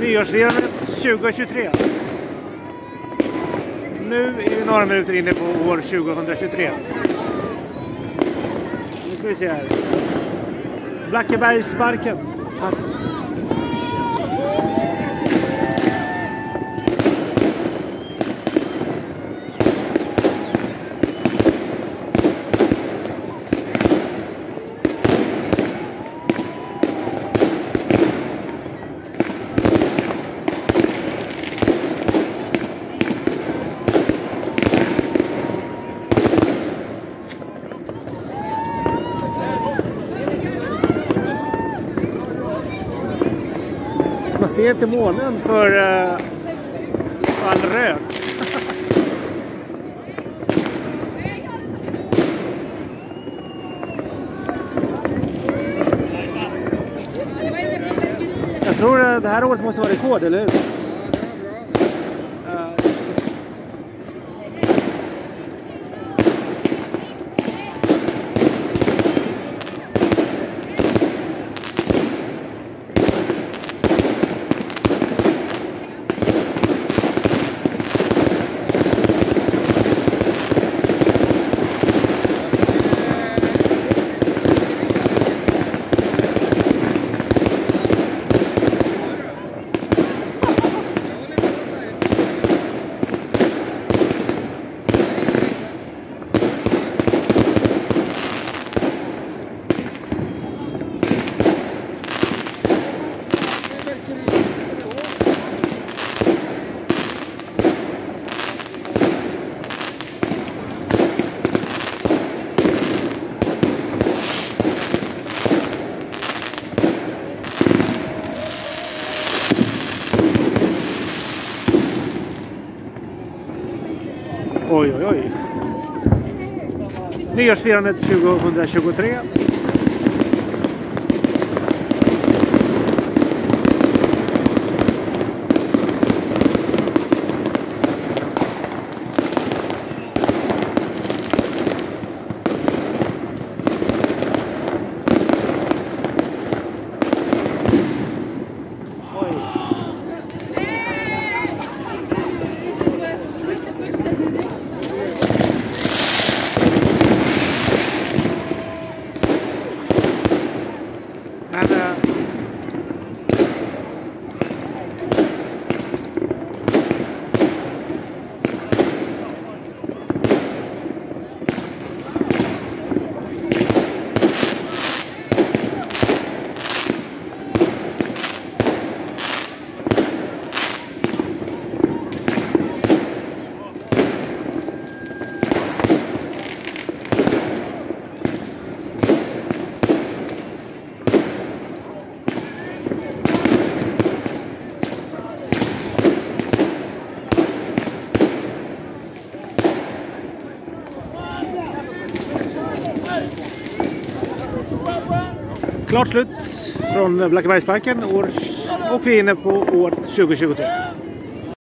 Nyårsfirandet 2023. Nu är vi några minuter inne på år 2023. Nu ska vi se här. Blackebergsparken. Tack. Ser inte månen för uh, all rök. Jag tror att det här året måste vara rekord, eller hur? Oj, oj, oj. Nyårsfirandet 2023. Klart slut från Blackebergsparken och vi är inne på år 2023.